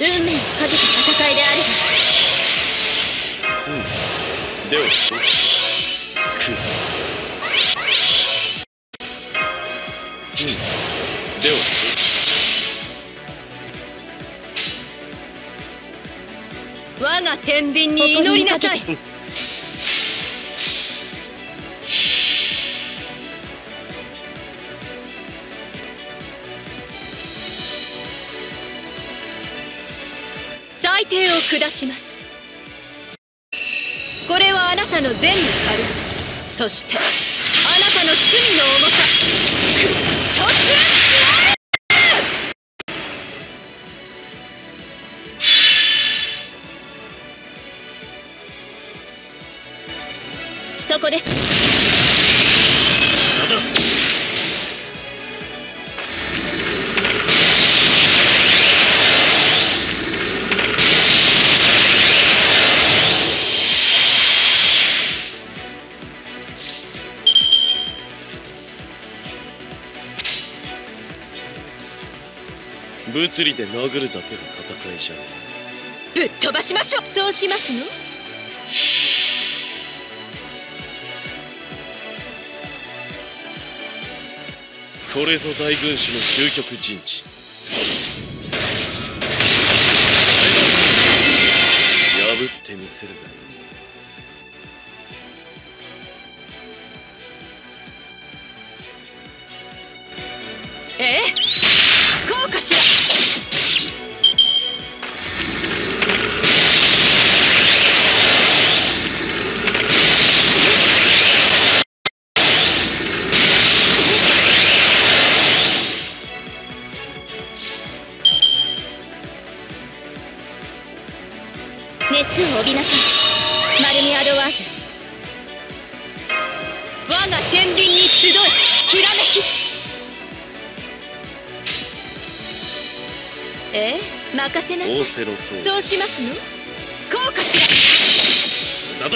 運命をかけた戦いであるではくうんでは我が天秤に祈りなさい。定を下します。これはあなたの善の軽さそしてあなたの罪の重さ。く一つそこです。物理で殴るだけの戦いじゃねぶっ飛ばしますそうしますの？これぞ大軍師の究極陣地。破ってみせるがええ？熱を帯びなさい。マルミアドワーズ我が天秤に集いひらめき。え？え任せなさい。オーセロ島そうしますの？こうかしら。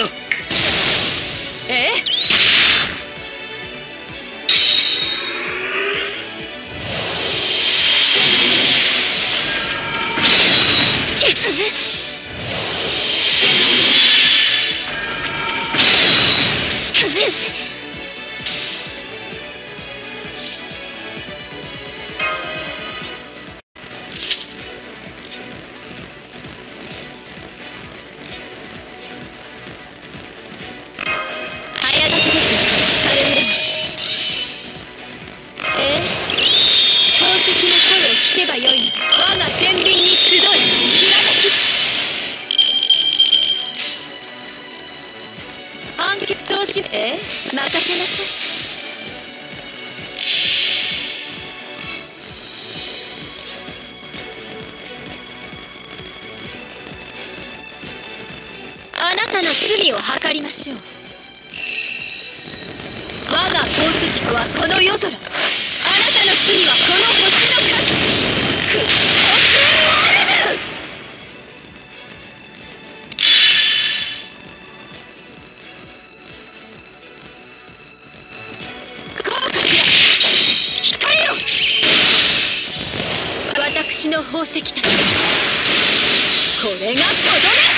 ええ？罪を計りましょう。我が宝石庫はこの夜空。あなたの罪はこの星の数クッソスワルムこうかしら光よ。私の宝石たち。これがとどめ。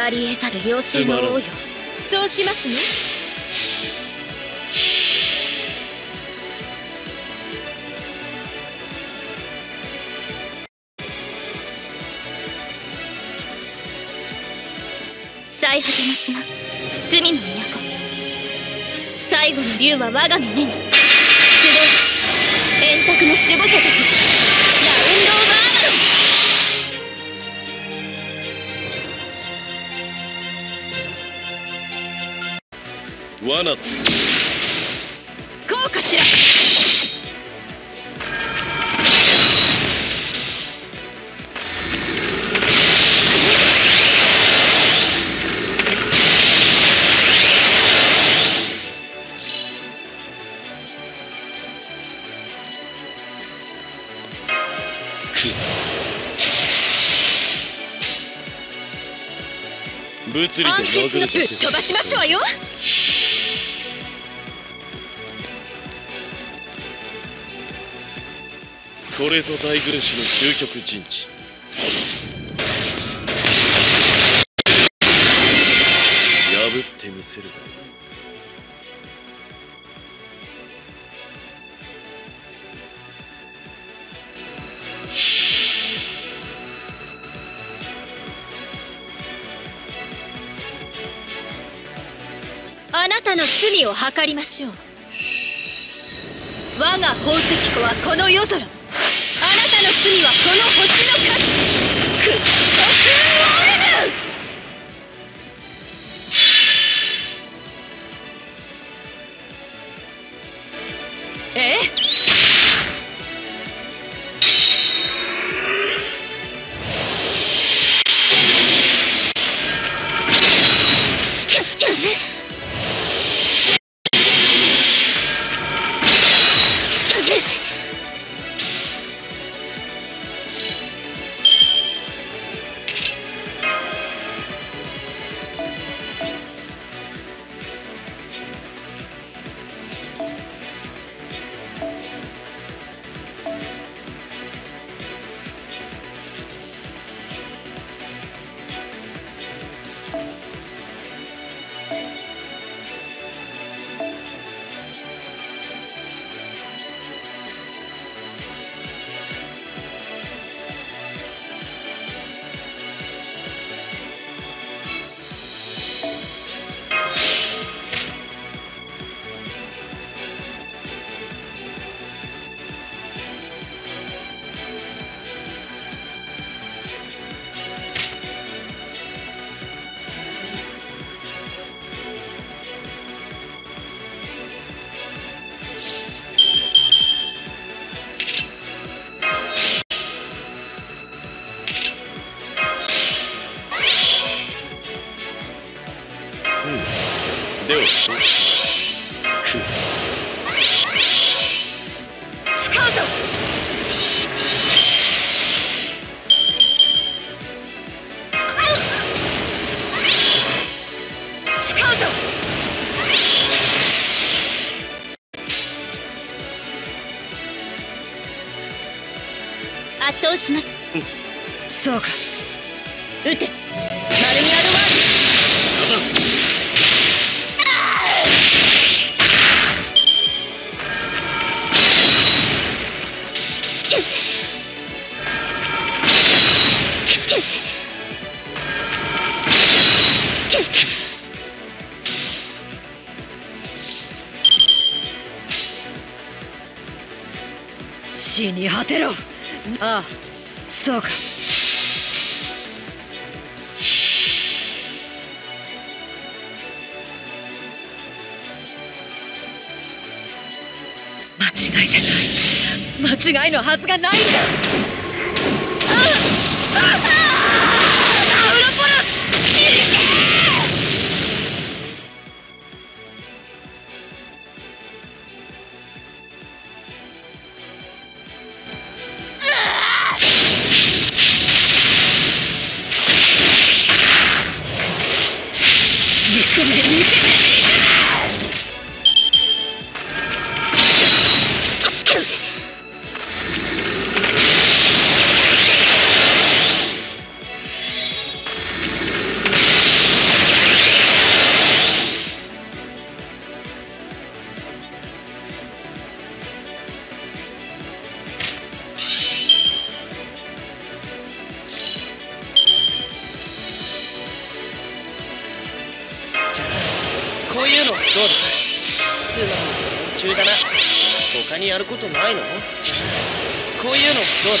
ありえざる妖精の王よ。そうしますね。最果ての島罪の都。最後の竜は我がの目に。集い円卓の守護者たち。ラウンド・オブ・アー。罠こうかしら物理で暗血のぶっ殴るだけ飛ばしますわよこれぞ大軍師の究極陣地。破ってみせる。あなたの罪を計りましょう。我が宝石庫はこの夜空。あなたの罪はこの星の数。圧倒します。そうか。撃て。マル死に果てろ。ああ。そうか。間違いじゃない。間違いのはずがない。んだああ憎こういうのどうだつまり途中だな。他にやることな。いのこういうのどう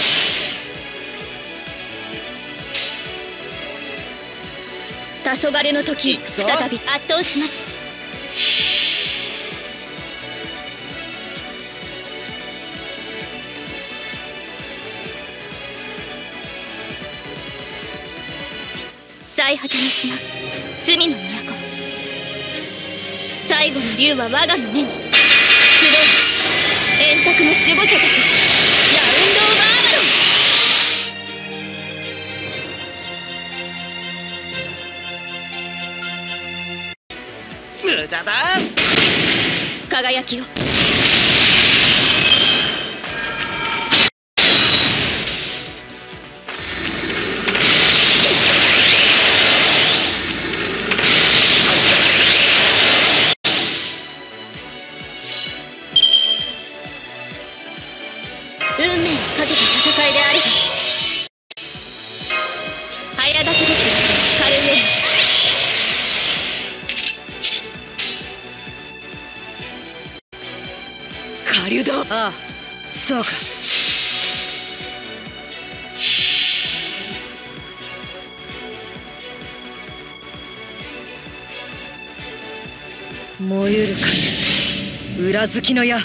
黄昏の時行くぞ再び圧倒します最果ての島罪の都最後の竜は我がの目に。集え円卓の守護者たち。ラウンド・オーバーガロン無駄だ。輝きを。戦いである早立ちです。カルメ下流だああ。そうか。燃ゆる影。裏付きの矢。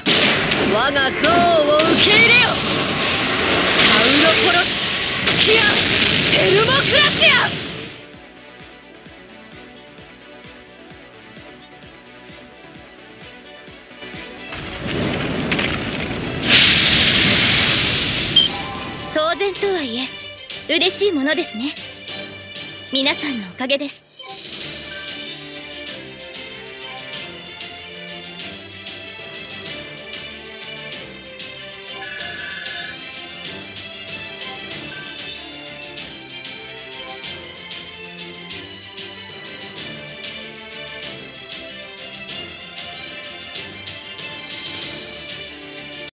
我が像を受け入れよ。タウロポロススキアセルモクラシア！当然とはいえ嬉しいものですね。皆さんのおかげです。